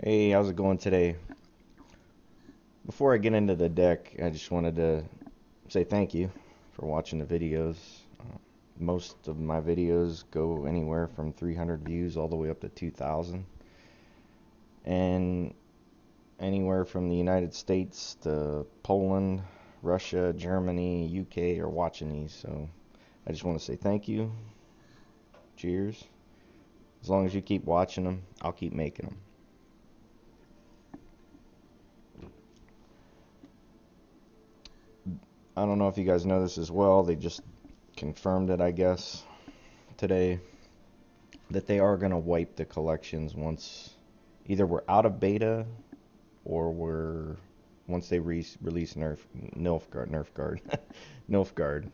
Hey, how's it going today? Before I get into the deck, I just wanted to say thank you for watching the videos. Uh, most of my videos go anywhere from 300 views all the way up to 2,000. And anywhere from the United States to Poland, Russia, Germany, UK are watching these. So I just want to say thank you. Cheers. As long as you keep watching them, I'll keep making them. I don't know if you guys know this as well. They just confirmed it, I guess, today that they are going to wipe the collections once either we're out of beta or we're once they re- release Nerf Nilfgaard Nerfguard Nilfgaard.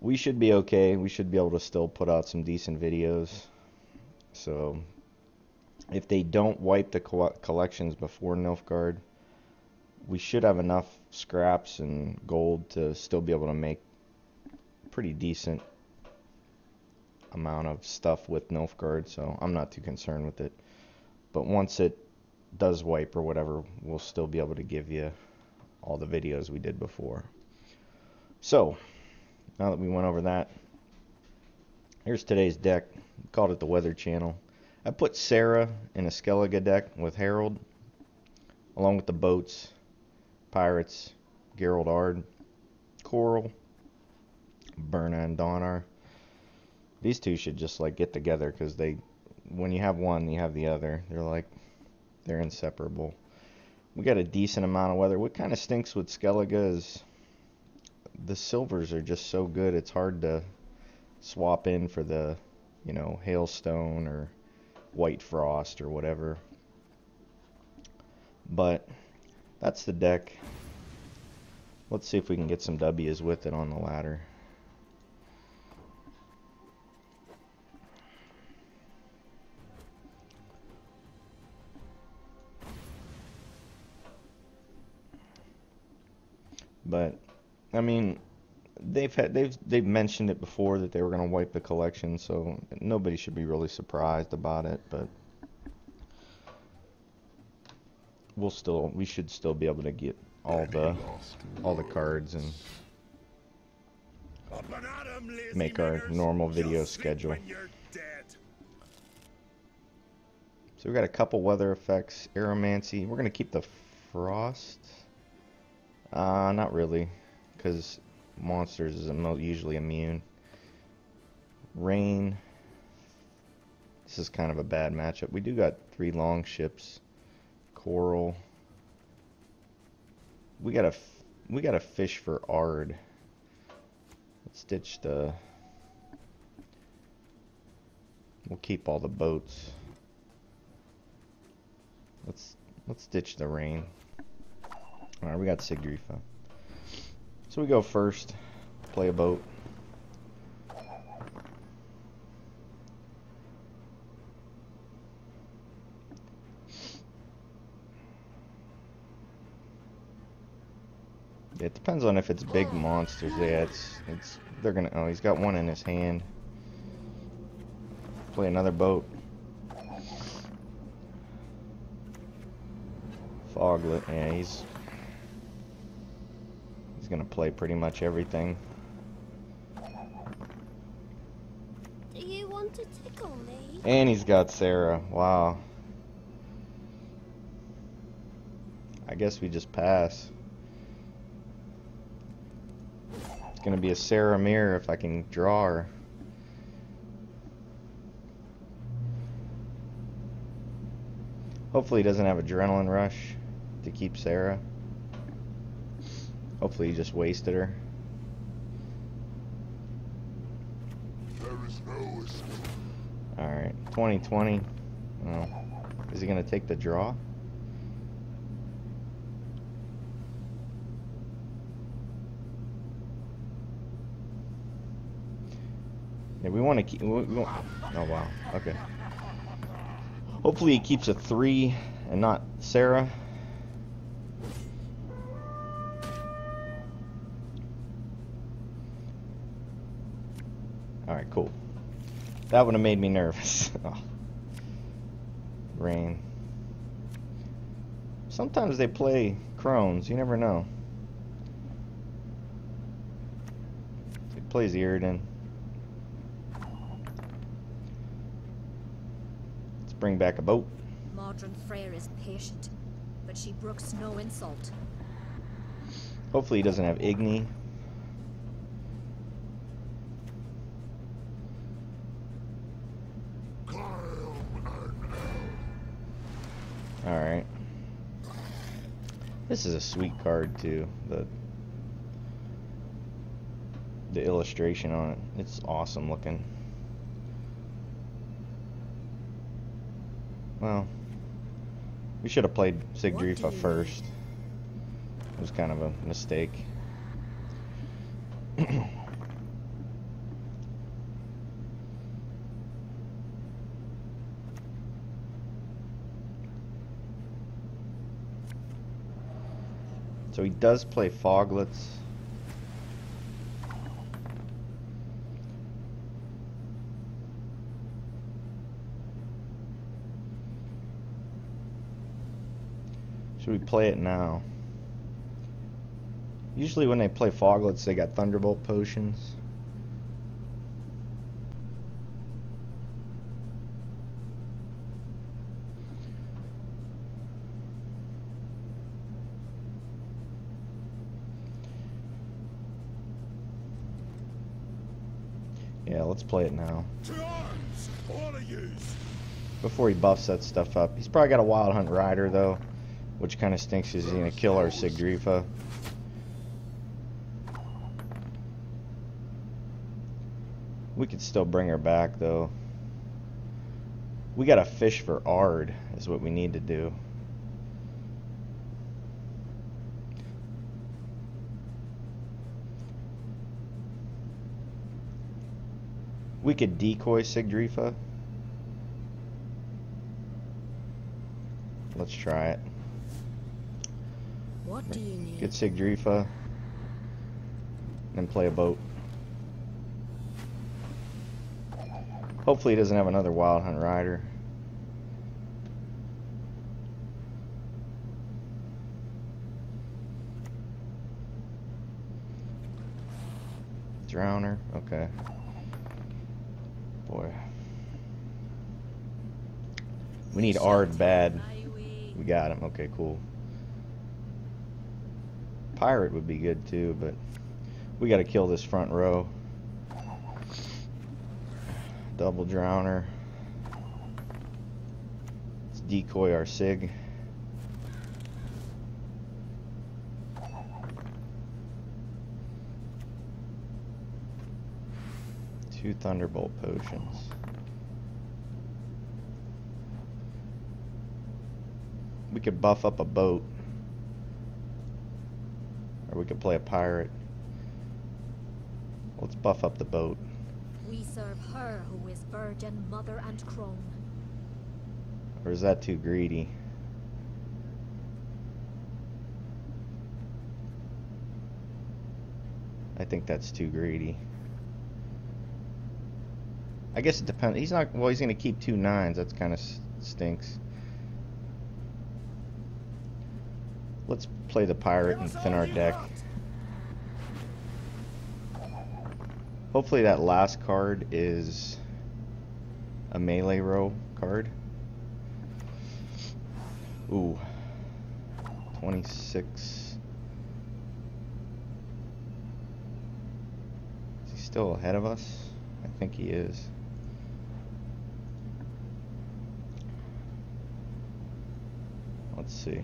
We should be okay. We should be able to still put out some decent videos. So if they don't wipe the co- collections before Nilfgaard, we should have enough scraps and gold to still be able to make pretty decent amount of stuff with Nilfgaard, so I'm not too concerned with it. But once it does wipe or whatever, we'll still be able to give you all the videos we did before. So, now that we went over that, here's today's deck. We called it the Weather Channel. I put Sarah in a Skellige deck with Harald, along with the boats Pirates, Geralt Aard, Coral, Birna and Donar. These two should just like get together because they, when you have one, you have the other. They're like, they're inseparable. We got a decent amount of weather. What kind of stinks with Skellige is the silvers are just so good. It's hard to swap in for the, you know, hailstone or white frost or whatever. But that's the deck. Let's see if we can get some W's with it on the ladder. But I mean, they've had they've they've mentioned it before that they were going to wipe the collection, so nobody should be really surprised about it, but we'll still we should still be able to get all the all the cards and make our normal video schedule. So we got a couple weather effects, aeromancy. We're gonna keep the frost. Uh, not really, because monsters is usually immune. Rain. This is kind of a bad matchup. We do got three long ships coral. We got a we got a fish for Aard. Let's ditch the. We'll keep all the boats. Let's let's ditch the rain. All right, we got Sigdrifa. So we go first. Play a boat. It depends on if it's big monsters. Yeah, it's it's they're gonna. Oh, he's got one in his hand. Play another boat. Foglet. Yeah, he's he's gonna play pretty much everything. Do you want to tickle me? And he's got Sarah. Wow. I guess we just pass. It's gonna be a Sarah Mirror if I can draw her. Hopefully he doesn't have adrenaline rush to keep Sarah. Hopefully he just wasted her. Alright, 2020. Oh. Is he gonna take the draw? Yeah, we want to keep. We, we oh wow. Okay. Hopefully he keeps a three and not Sarah. All right, cool. That would have made me nervous. oh. Rain. Sometimes they play Crones, you never know. He plays Eredin. Bring back a boat. Is patient, but she brooks no insult. Hopefully he doesn't have Igni. Alright. This is a sweet card too. The the illustration on it. It's awesome looking. Well, we should have played Sigdrifa first. It was kind of a mistake. so he does play Foglets. Should we play it now? Usually when they play Foglets, they got Thunderbolt potions. Yeah, let's play it now. To arms, all of yous. Before he buffs that stuff up. He's probably got a Wild Hunt Rider, though. Which kind of stinks because he's going to kill our Sigdrifa. We could still bring her back, though. We got to fish for Aard, is what we need to do. We could decoy Sigdrifa. Let's try it. What do you need? Get Sigdrifa. Then play a boat. Hopefully he doesn't have another Wild Hunt Rider. Drowner, okay. Boy. We need Aard bad. We got him, okay, cool. Pirate would be good too, but we gotta kill this front row. Double drowner. Let's decoy our Sig. Two Thunderbolt potions. We could buff up a boat. Or we could play a pirate. Let's buff up the boat. We serve her who is virgin, mother, and crone. Or is that too greedy? I think that's too greedy. I guess it depends. He's not. Well, he's going to keep two nines. That's kind of stinks. Let's play the pirate and thin our deck. Hopefully that last card is a melee row card. Ooh. 26. Is he still ahead of us? I think he is. Let's see.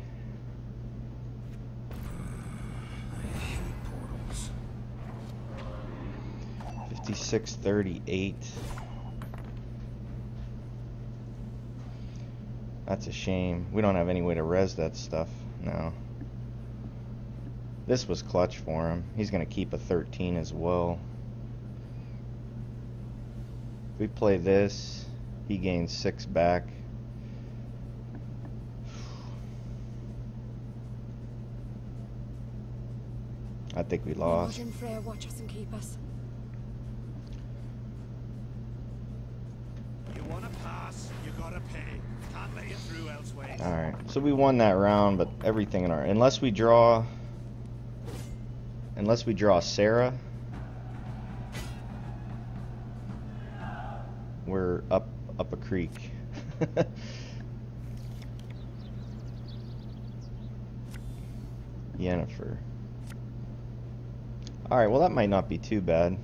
Fifty-six thirty-eight. That's a shame. We don't have any way to res that stuff now. This was clutch for him. He's going to keep a 13 as well. If we play this, he gains 6 back. I think we lost. Modron Freyr watch us and keep us. You wanna pass, you gotta pay. Can't let you through. Who else waits? Alright, so we won that round, but everything in our... Unless we draw... Unless we draw Sarah... We're up up a creek. Yennefer. Alright, well that might not be too bad.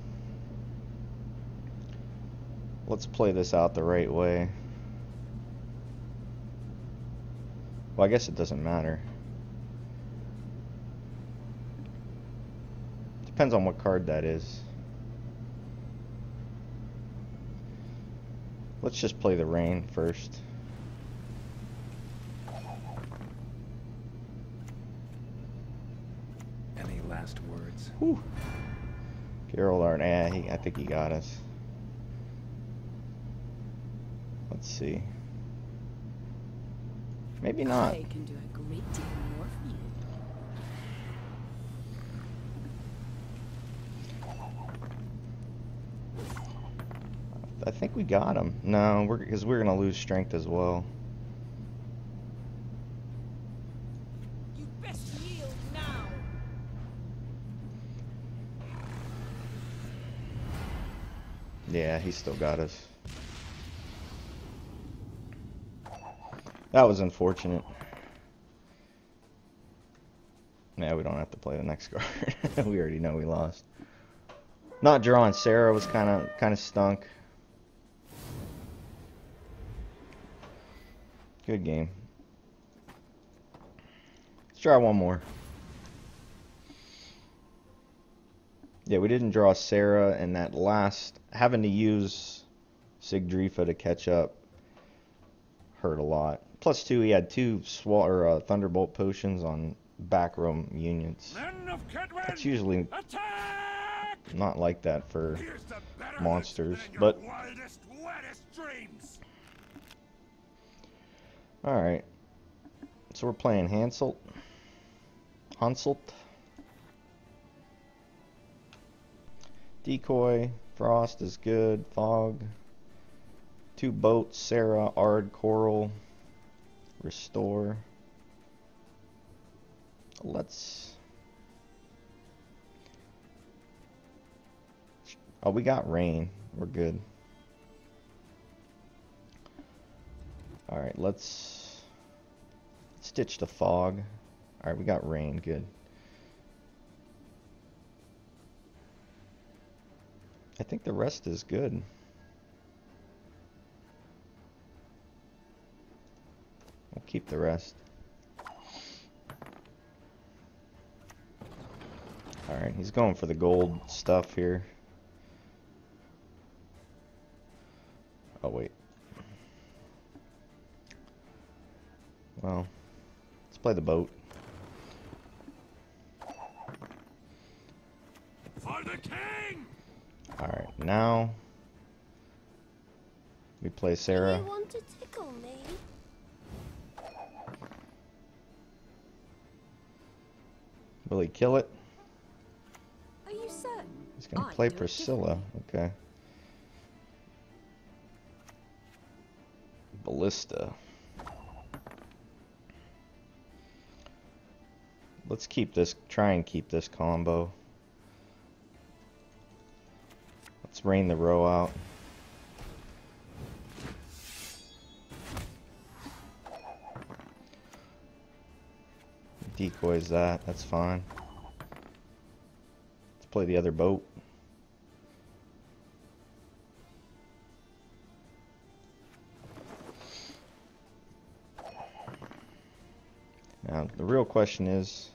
Let's play this out the right way. Well, I guess it doesn't matter. Depends on what card that is. Let's just play the rain first. Any last words? Whew. Geralt eh, he, I think he got us. Let's see. Maybe not. I can do a great deal more for you. I think we got him. No, we're because we're gonna lose strength as well. You best yield now. Yeah, he still got us. That was unfortunate. Yeah, we don't have to play the next card. we already know we lost. Not drawing Sarah was kind of kind of stunk. Good game. Let's try one more. Yeah, we didn't draw Sarah, and that last having to use Sigdrifa to catch up hurt a lot. Plus two, he had two or uh, Thunderbolt potions on backroom row unions. Men of Kaedwen, That's usually attack! not like that for Here's the better monsters, but- wildest, wettest dreams. All right. So we're playing Hansel. Henselt. Decoy. Frost is good. Fog. Two boats. Sarah. Aard. Coral. Restore. Let's. Oh, we got rain. We're good. Alright, let's stitch the fog. Alright, we got rain, good. I think the rest is good. Keep the rest. Alright, he's going for the gold stuff here. Oh, wait. Well, let's play the boat. For the king! Alright, now we play Sarah. Will he kill it? Are you certain? He's gonna I'd play Priscilla. Okay. Ballista. Let's keep this, try and keep this combo. Let's rain the row out. Decoys that, that's fine. Let's play the other boat. Now, the real question is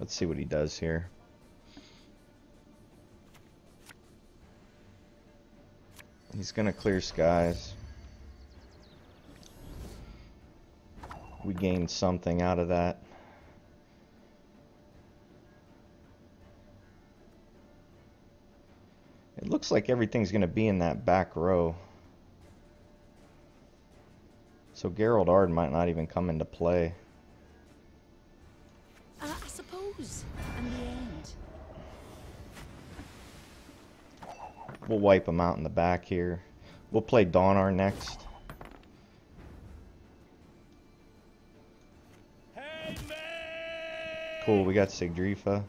Let's see what he does here. He's gonna clear skies. We gained something out of that. It looks like everything's gonna be in that back row. So Geralt Aard might not even come into play. We'll wipe them out in the back here. We'll play Donar next. Cool, we got Sigdrifa.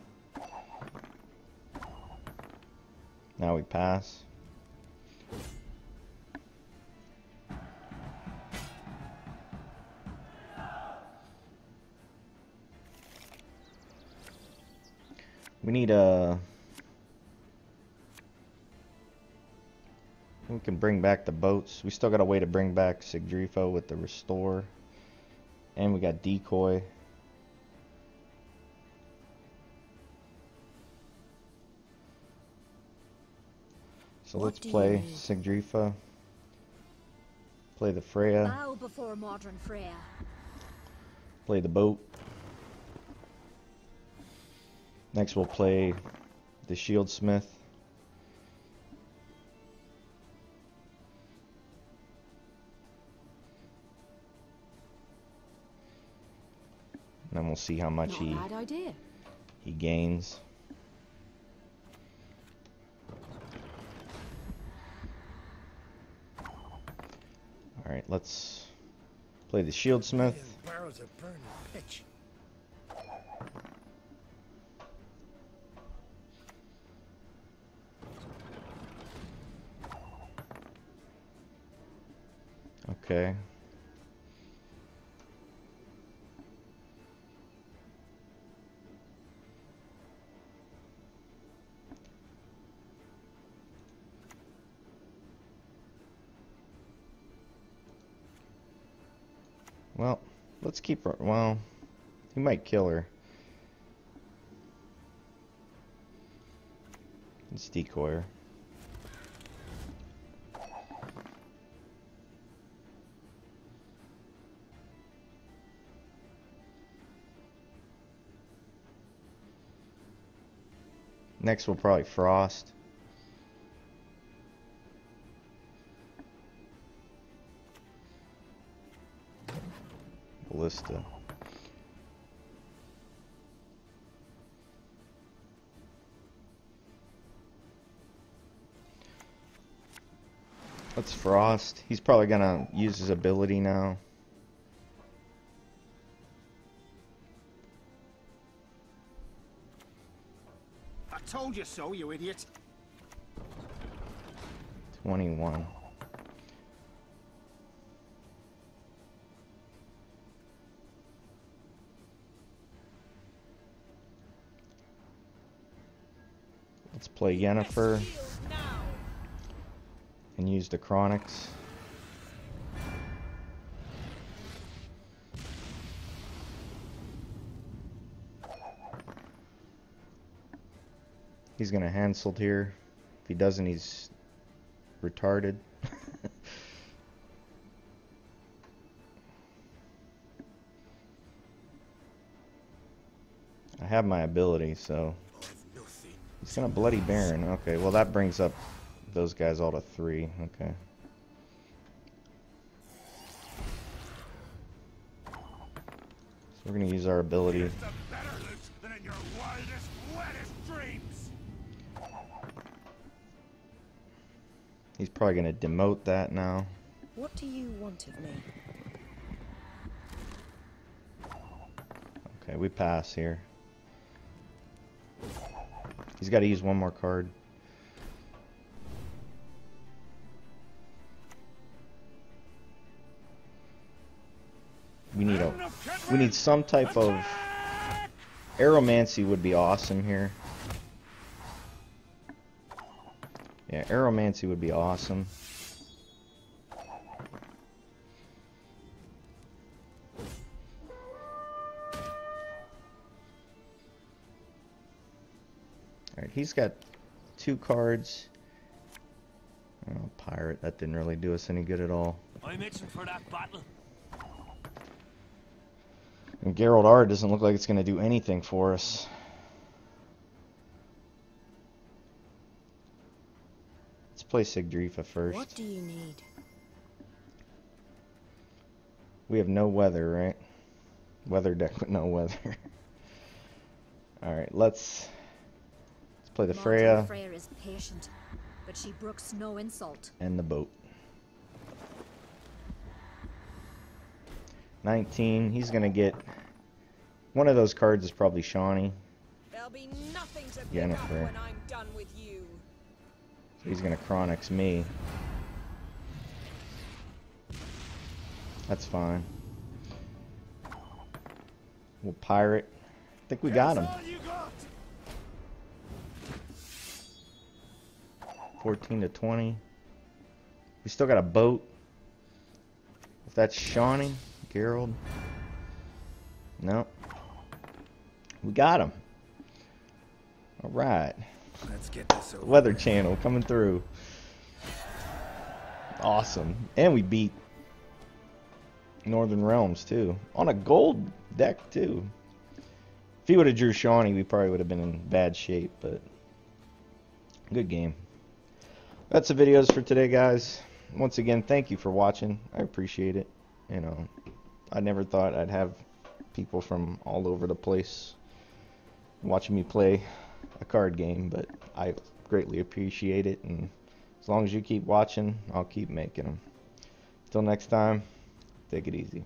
Now we pass. We need a... We can bring back the boats. We still got a way to bring back Sigdrifa with the restore. And we got decoy. So What let's play? Sigdrifa. Play the Freya. Bow before modern Freya. Play the boat. Next we'll play the Shieldsmith. And then we'll see how much Not he idea. he gains. Alright, let's play the Shieldsmith. Barrels of burning pitch. Okay. Well, let's keep her. Well, he might kill her. Let's decoy her. Next, we'll probably frost. Ballista. Let's frost. He's probably gonna use his ability now. I told you so, you idiot. 21. Play Yennefer and use the Chronics. He's gonna Hansel here. If he doesn't, he's retarded. I have my ability, so Nothing. he's gonna bloody Baron. Okay, well that brings up those guys all to three. Okay. So we're gonna use our ability. Here's to better loot than in your wildest, wettest dreams. He's probably gonna demote that now. What do you want of me? Okay, we pass here. He's got to use one more card. We need a we need some type of aeromancy would be awesome here. Yeah, aeromancy would be awesome. Alright, he's got two cards. Oh, pirate. That didn't really do us any good at all. I'm itching for that battle. And Geralt R doesn't look like it's going to do anything for us. Let's play Sigdrifa first. What do you need? We have no weather, right? Weather deck with no weather. right, let's let's play the Marjorie Freya Freyr is patient, but she brooks no insult. and the boat. 19. He's gonna get one of those cards is probably Shani. There'll be nothing to pick Jennifer. up when I'm done with you. So he's gonna Chronix me. That's fine. We'll pirate. I think we got him. 14 to 20. We still got a boat. If that's Shani, Geralt. No. We got him. All right. Let's get this over. Weather. Channel coming through. Awesome. And we beat Northern Realms too. On a gold deck too. If he would have drew Shani, we probably would have been in bad shape, but good game. That's the videos for today, guys. Once again, thank you for watching. I appreciate it. You know, I never thought I'd have people from all over the place watching me play a card game, but I greatly appreciate it. And as long as you keep watching, I'll keep making them. Till next time, take it easy.